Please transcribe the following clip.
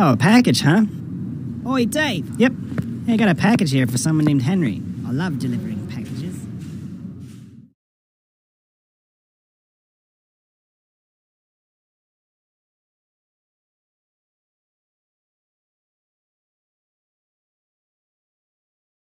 Oh, a package, huh? Oi, Dave. Yep. I got a package here for someone named Henry. I love delivering packages.